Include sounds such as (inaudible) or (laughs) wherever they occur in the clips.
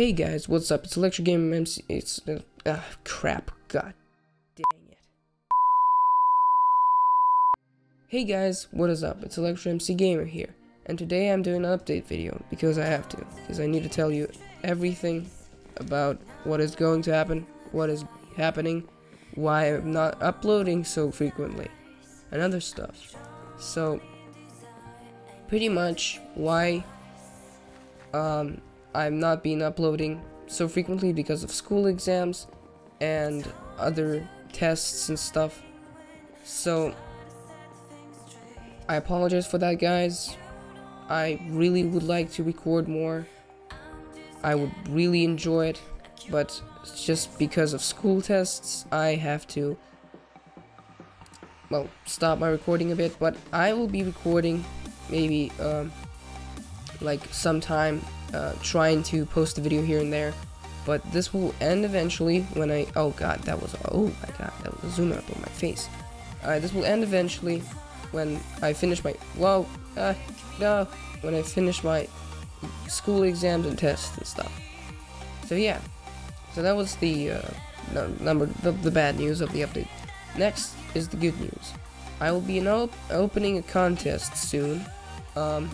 Hey guys, what's up? It's Electro Game MC. It's uh, ah, crap. God dang it. Hey guys, what is up? It's Electro MC Gamer here, and today I'm doing an update video because I have to, because I need to tell you everything about what is going to happen, what is happening, why I'm not uploading so frequently, and other stuff. So, pretty much why um, I'm not been uploading so frequently because of school exams and other tests and stuff. So, I apologize for that, guys. I really would like to record more. I would really enjoy it, but just because of school tests, I have to, well, stop my recording a bit. But I will be recording maybe, um, like sometime uh, trying to post a video here and there but this will end eventually when I oh god that was oh my god that was a zoom up on my face. Uh, this will end eventually when I finish my whoa uh, no when I finish my school exams and tests and stuff. So yeah. So that was the uh, number the, the bad news of the update. Next is the good news. I will be op opening a contest soon. Um,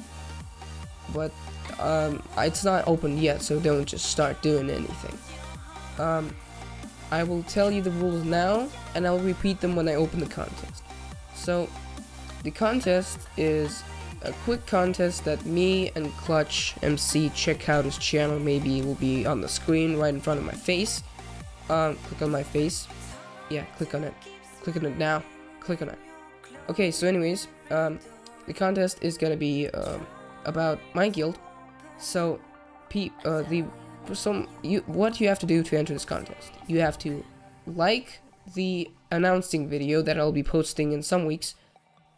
but um, it's not open yet, so don't just start doing anything. Um, I will tell you the rules now, and I'll repeat them when I open the contest. So, the contest is a quick contest that me and Clutch MC check out his channel. Maybe will be on the screen right in front of my face. Um, click on my face. Yeah, click on it. Click on it now. Click on it. Okay, so anyways, um, the contest is gonna be um, about my guild so, pe uh, the some you what you have to do to enter this contest. You have to like the announcing video that I'll be posting in some weeks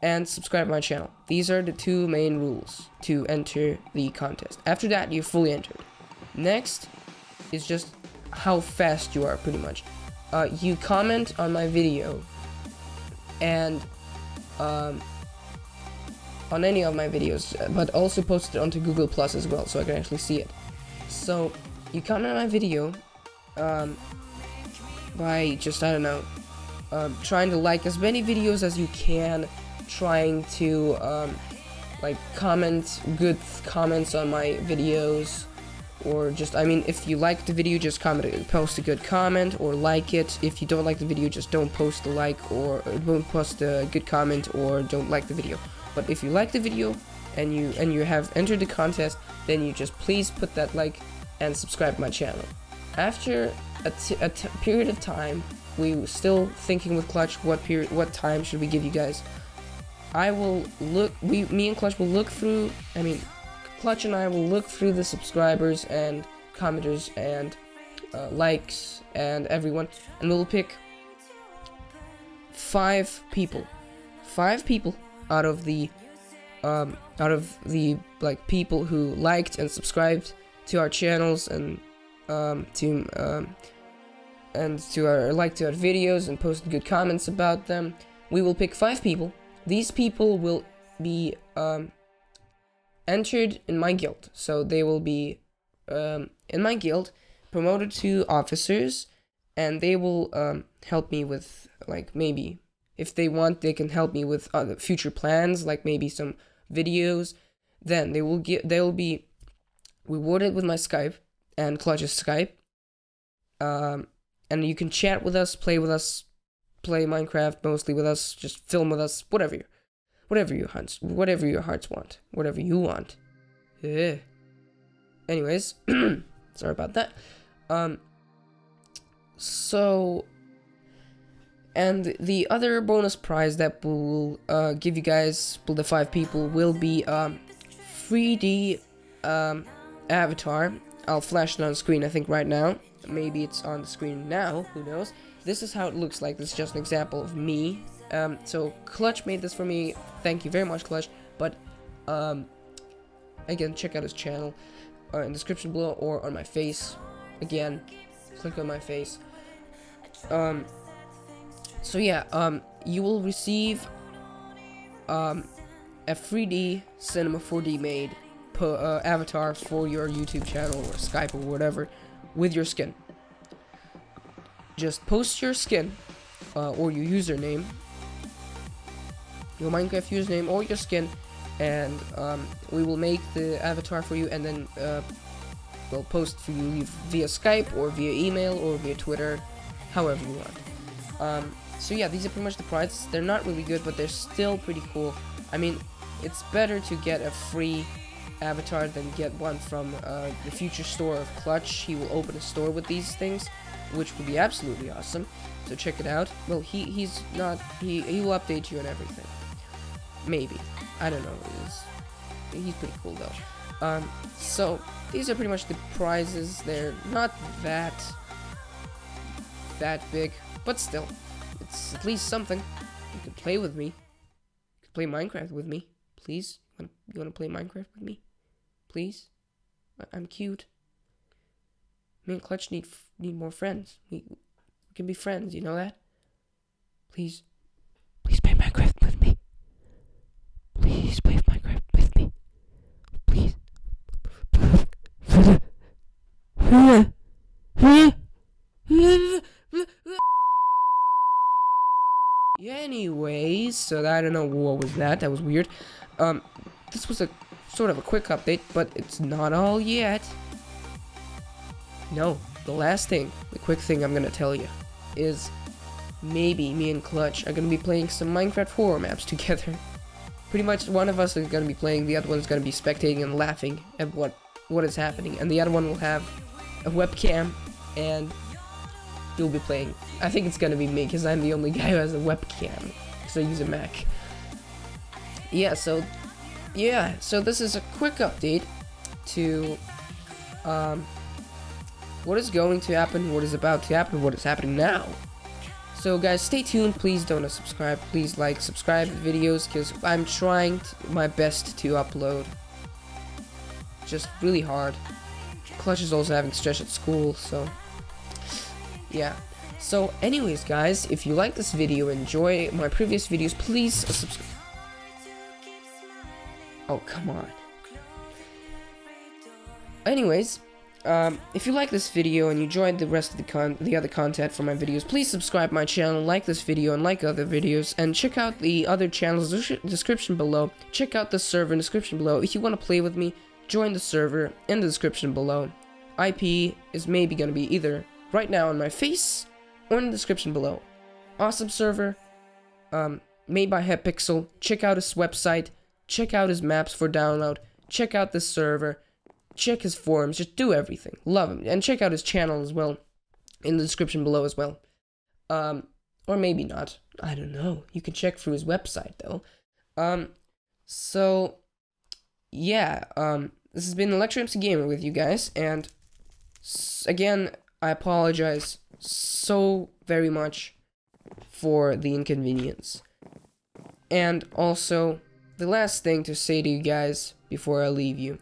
and subscribe my channel. These are the two main rules to enter the contest. After that, you're fully entered. Next is just how fast you are, pretty much. Uh, you comment on my video and um, on any of my videos, but also post it onto Google Plus as well, so I can actually see it. So, you comment on my video um, by just, I don't know, um, trying to like as many videos as you can, trying to, um, like, comment good comments on my videos, or just, I mean, if you like the video, just comment, post a good comment, or like it. If you don't like the video, just don't post a like, or, or don't post a good comment, or don't like the video. But if you like the video and you and you have entered the contest, then you just please put that like and subscribe my channel. After a, period of time, we still thinking with Clutch what period, what time should we give you guys. I will look, we, me and Clutch will look through, I mean, Clutch and I will look through the subscribers and commenters and uh, likes and everyone, and we'll pick five people. Five people out of the um, out of the like people who liked and subscribed to our channels and um, to um, and to our like to our videos and posted good comments about them. We will pick five people. These people will be um, entered in my guild, so they will be um, in my guild, promoted to officers, and they will um, help me with like maybe if they want, they can help me with other future plans, like maybe some videos. Then they will get they will be rewarded with my Skype and Clutch's Skype. Um, and you can chat with us, play with us, play Minecraft mostly with us, just film with us, whatever you, whatever your hearts, whatever your hearts want, whatever you want. Yeah. Anyways, (clears throat) sorry about that. Um. So and the other bonus prize that we will uh, give you guys, the five people, will be um, 3D um, avatar. I'll flash it on screen, I think, right now. Maybe it's on the screen now, who knows. This is how it looks like. This is just an example of me. Um, so, Clutch made this for me. Thank you very much, Clutch. But, um, again, check out his channel uh, in the description below or on my face. Again, click on my face. Um, so yeah, um, you will receive um, a 3D Cinema 4D made uh, avatar for your YouTube channel or Skype or whatever with your skin. Just post your skin uh, or your username, your Minecraft username or your skin, and um, we will make the avatar for you and then uh, we'll post for you via Skype or via email or via Twitter, however you want. Um, so yeah, these are pretty much the prizes. They're not really good, but they're still pretty cool. I mean, it's better to get a free avatar than get one from uh, the future store of Clutch. He will open a store with these things, which would be absolutely awesome. So check it out. Well, he he's not he he will update you on everything. Maybe I don't know. He's he's pretty cool though. Um, so these are pretty much the prizes. They're not that that big, but still, it's at least something. You can play with me. You can play Minecraft with me, please. You want to play Minecraft with me? Please? I'm cute. Me and Clutch need need more friends. We, we can be friends, you know that? Please. Please play Minecraft with me. Please play Minecraft with me. Please. Anyways, so I don't know what was that. That was weird. Um, this was a sort of a quick update, but it's not all yet. No, the last thing, the quick thing I'm gonna tell you, is maybe me and Clutch are gonna be playing some Minecraft horror maps (laughs) together. Pretty much one of us is gonna be playing, the other one is gonna be spectating and laughing at what what is happening, and the other one will have a webcam, and you'll be playing. I think it's gonna be me, because I'm the only guy who has a webcam, because I use a Mac. Yeah, so yeah, so this is a quick update to um, what is going to happen, what is about to happen, what is happening now. So guys, stay tuned. Please don't subscribe. Please like, subscribe videos because I'm trying my best to upload. Just really hard. Clutch is also having stretch at school, so yeah. So anyways, guys, if you like this video, enjoy my previous videos, please subscribe. Oh, come on. Anyways, um, if you like this video and you enjoyed the rest of the con the other content from my videos, please subscribe my channel, like this video, and like other videos, and check out the other channels description below. Check out the server description below. If you want to play with me, join the server in the description below. IP is maybe going to be either right now on my face or in the description below. Awesome server, um, made by Hypixel. Check out his website check out his maps for download, check out this server, check his forums, just do everything. Love him. And check out his channel as well in the description below as well. Um, or maybe not. I don't know. You can check through his website though. Um, so yeah, um, this has been Electro MC Gamer with you guys, and again, I apologize so very much for the inconvenience. And also, the last thing to say to you guys before I leave you,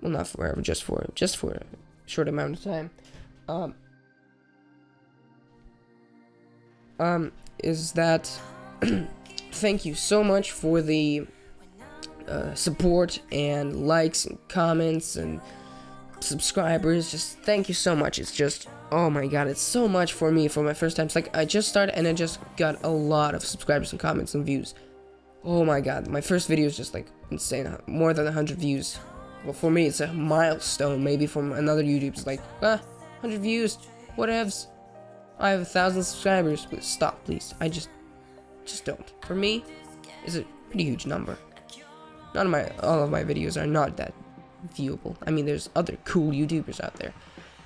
well, not forever, just for just for a short amount of time, um, um, is that (clears throat) thank you so much for the uh, support and likes and comments and subscribers. Just thank you so much. It's just oh my god, it's so much for me for my first time. It's like I just started and I just got a lot of subscribers and comments and views. Oh my god, my first video is just like insane. More than 100 views. Well, for me, it's a milestone. Maybe from another YouTube, it's like, ah, 100 views. Whatevs. I have a thousand subscribers. But stop, please. I just, just don't. For me, it's a pretty huge number. None of my, all of my videos are not that viewable. I mean, there's other cool YouTubers out there.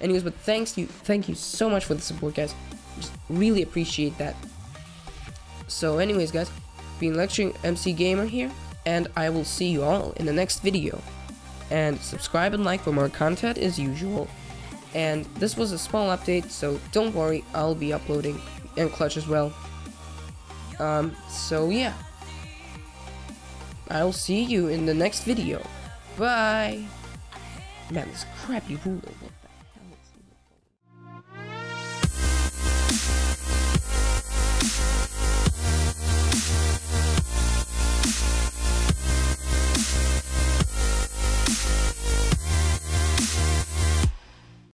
Anyways, but thanks you, thank you so much for the support, guys. Just really appreciate that. So, anyways, guys been Electro MC Gamer here, and I will see you all in the next video. And subscribe and like for more content as usual. And this was a small update, so don't worry, I'll be uploading, and Clutch as well. Um, so yeah. I'll see you in the next video. Bye! Man, this crappy ruler.